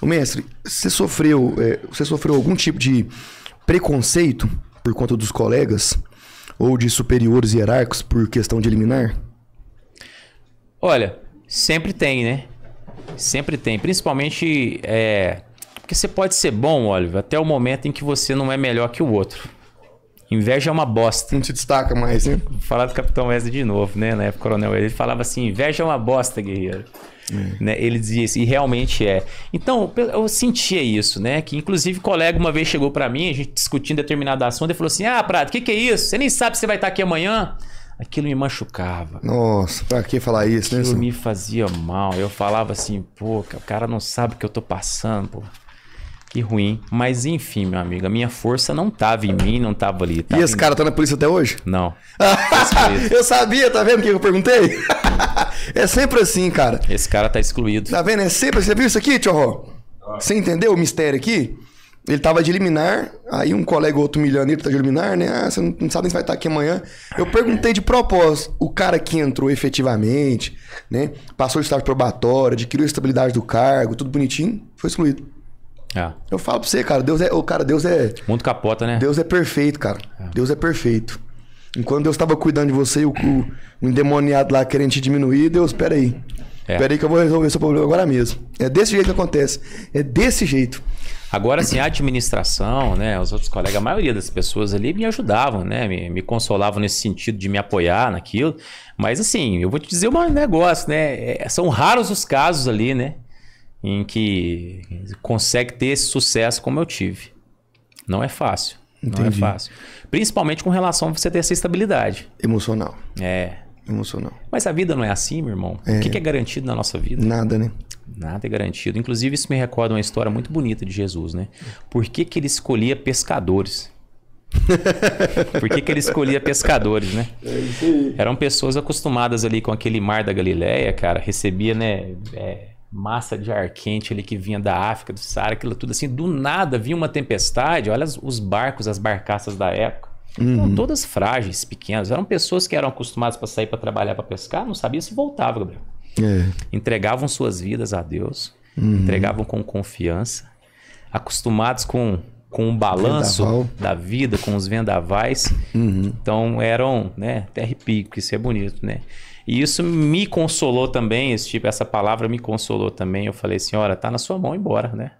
Ô, mestre, você sofreu, é, você sofreu algum tipo de preconceito por conta dos colegas ou de superiores hierárquicos por questão de eliminar? Olha, sempre tem, né? Sempre tem. Principalmente é, porque você pode ser bom, Oliver, até o momento em que você não é melhor que o outro. Inveja é uma bosta. Não se destaca mais, né? Falar do Capitão Wesley de novo, né? Na época, Coronel ele falava assim: inveja é uma bosta, guerreiro. É. Né? Ele dizia isso, e realmente é. Então, eu sentia isso, né? Que inclusive colega uma vez chegou para mim, a gente discutindo determinado assunto, e falou assim: Ah, Prato, o que, que é isso? Você nem sabe se você vai estar aqui amanhã. Aquilo me machucava. Nossa, pra que falar isso, Aquilo né? Aquilo me fazia mal. Eu falava assim, pô, o cara não sabe o que eu tô passando, pô. Que ruim. Mas enfim, meu amigo, a minha força não tava em mim, não tava ali. Tava e esse em... cara tá na polícia até hoje? Não. eu sabia, tá vendo o que eu perguntei? é sempre assim, cara. Esse cara tá excluído. Tá vendo? É sempre. Você viu isso aqui, tio Você entendeu o mistério aqui? Ele tava de eliminar, aí um colega outro milionário tá de eliminar, né? Ah, você não sabe nem se vai estar aqui amanhã. Eu perguntei de propósito, o cara que entrou efetivamente, né? Passou o estágio probatório, adquiriu a estabilidade do cargo, tudo bonitinho, foi excluído. É. Eu falo pra você, cara, Deus é. O cara, Deus é. Muito capota, né? Deus é perfeito, cara. É. Deus é perfeito. Enquanto Deus estava cuidando de você, o, o, o, endemoniado lá querendo te diminuir, Deus, peraí. É. Peraí que eu vou resolver seu problema agora mesmo. É desse jeito que acontece. É desse jeito. Agora, assim, a administração, né, os outros colegas, a maioria das pessoas ali me ajudavam, né, me, me consolavam nesse sentido de me apoiar naquilo. Mas, assim, eu vou te dizer um negócio, né, é, são raros os casos ali, né, em que consegue ter esse sucesso como eu tive. Não é fácil. Entendi. Não é fácil. Principalmente com relação a você ter essa estabilidade. Emocional. É. Emocional. Mas a vida não é assim, meu irmão. É. O que é garantido na nossa vida? Nada, né? Nada é garantido. Inclusive, isso me recorda uma história muito bonita de Jesus, né? Por que, que ele escolhia pescadores? Por que, que ele escolhia pescadores, né? É Eram pessoas acostumadas ali com aquele mar da Galileia, cara. Recebia, né? É, massa de ar quente ali que vinha da África, do Saara, aquilo tudo assim. Do nada vinha uma tempestade. Olha os barcos, as barcaças da época. Uhum. Eram todas frágeis, pequenas. Eram pessoas que eram acostumadas para sair para trabalhar, para pescar, não sabia se voltava, Gabriel. É. Entregavam suas vidas a Deus, uhum. entregavam com confiança, acostumados com, com o balanço Vendaval. da vida, com os vendavais. Uhum. Então eram, né, até arrepio, isso é bonito, né? E isso me consolou também, esse tipo, essa palavra me consolou também. Eu falei, senhora, tá na sua mão embora, né?